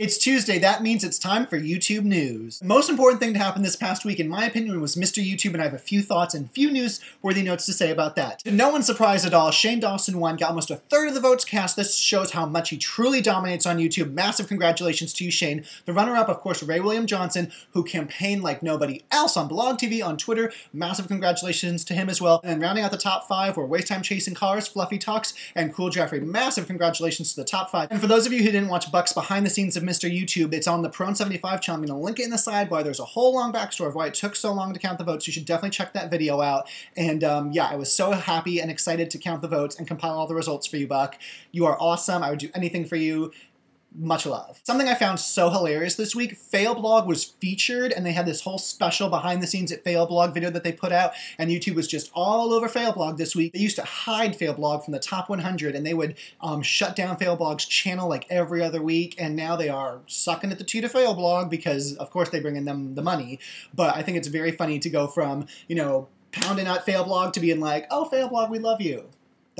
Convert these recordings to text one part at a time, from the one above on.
It's Tuesday, that means it's time for YouTube news. The most important thing to happen this past week, in my opinion, was Mr. YouTube, and I have a few thoughts and few news-worthy notes to say about that. To no one's surprise at all, Shane Dawson won, got almost a third of the votes cast. This shows how much he truly dominates on YouTube. Massive congratulations to you, Shane. The runner-up, of course, Ray William Johnson, who campaigned like nobody else on Blog TV, on Twitter. Massive congratulations to him as well. And rounding out the top five were Waste Time Chasing Cars, Fluffy Talks, and Cool Jeffrey. Massive congratulations to the top five. And for those of you who didn't watch Buck's behind the scenes of Mr. YouTube, it's on the Peron 75 channel. I'm going to link it in the sidebar. There's a whole long backstory of why it took so long to count the votes. You should definitely check that video out. And um, yeah, I was so happy and excited to count the votes and compile all the results for you, Buck. You are awesome. I would do anything for you much love. Something I found so hilarious this week, Failblog was featured and they had this whole special behind the scenes at Failblog video that they put out and YouTube was just all over Failblog this week. They used to hide Failblog from the top 100 and they would um, shut down Failblog's channel like every other week and now they are sucking at the teeth to Failblog because of course they bring in them the money. But I think it's very funny to go from, you know, pounding out Failblog to being like, oh Failblog, we love you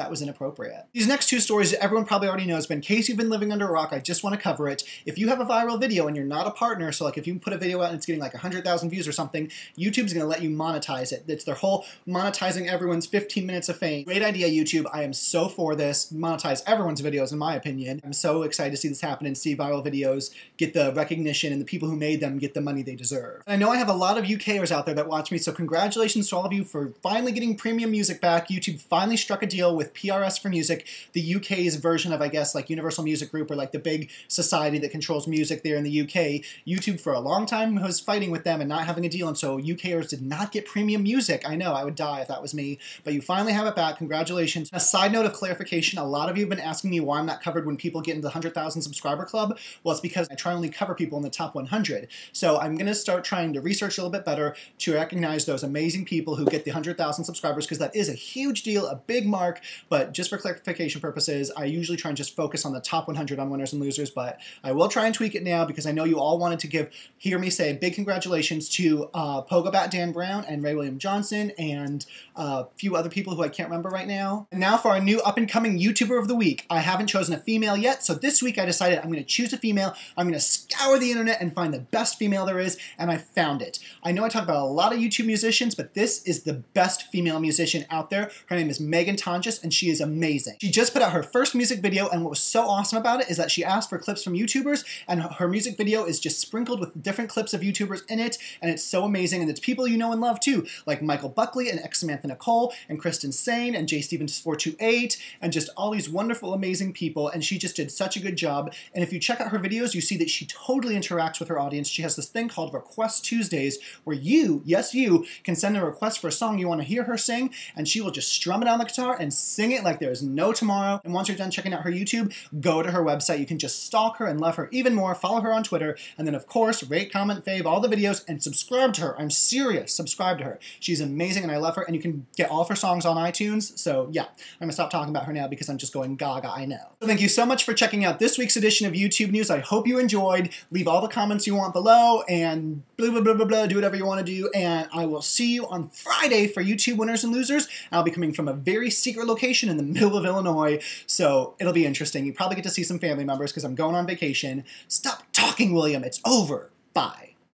that was inappropriate. These next two stories everyone probably already knows, but in case you've been living under a rock, I just want to cover it. If you have a viral video and you're not a partner, so like if you put a video out and it's getting like 100,000 views or something, YouTube's going to let you monetize it. It's their whole monetizing everyone's 15 minutes of fame. Great idea, YouTube. I am so for this. Monetize everyone's videos, in my opinion. I'm so excited to see this happen and see viral videos get the recognition and the people who made them get the money they deserve. And I know I have a lot of UKers out there that watch me, so congratulations to all of you for finally getting premium music back. YouTube finally struck a deal with PRS for Music, the UK's version of, I guess, like Universal Music Group or like the big society that controls music there in the UK. YouTube for a long time was fighting with them and not having a deal, and so UKers did not get premium music. I know, I would die if that was me, but you finally have it back. Congratulations. A side note of clarification, a lot of you have been asking me why I'm not covered when people get into the 100,000 subscriber club. Well, it's because I try only cover people in the top 100. So I'm going to start trying to research a little bit better to recognize those amazing people who get the 100,000 subscribers because that is a huge deal, a big mark, but just for clarification purposes, I usually try and just focus on the top 100 on winners and losers, but I will try and tweak it now because I know you all wanted to give, hear me say, big congratulations to uh, Pogobat Dan Brown and Ray William Johnson and a few other people who I can't remember right now. And now for our new up and coming YouTuber of the week. I haven't chosen a female yet, so this week I decided I'm going to choose a female. I'm going to scour the internet and find the best female there is, and I found it. I know I talk about a lot of YouTube musicians, but this is the best female musician out there. Her name is Megan Tonjes, and she is amazing. She just put out her first music video, and what was so awesome about it is that she asked for clips from YouTubers, and her music video is just sprinkled with different clips of YouTubers in it, and it's so amazing, and it's people you know and love too, like Michael Buckley and x Samantha Nicole, and Kristin Saine, and J Stevens428, and just all these wonderful, amazing people, and she just did such a good job, and if you check out her videos, you see that she totally interacts with her audience. She has this thing called Request Tuesdays, where you, yes you, can send a request for a song you want to hear her sing, and she will just strum it on the guitar and sing it like there's no tomorrow. And once you're done checking out her YouTube, go to her website. You can just stalk her and love her even more. Follow her on Twitter. And then, of course, rate, comment, fave all the videos and subscribe to her. I'm serious. Subscribe to her. She's amazing and I love her. And you can get all of her songs on iTunes. So, yeah, I'm to stop talking about her now because I'm just going gaga, I know. So, thank you so much for checking out this week's edition of YouTube News. I hope you enjoyed. Leave all the comments you want below and blah, blah, blah, blah, blah. Do whatever you want to do. And I will see you on Friday for YouTube Winners and Losers. I'll be coming from a very secret location in the middle of Illinois. So it'll be interesting. You probably get to see some family members because I'm going on vacation. Stop talking, William. It's over. Bye.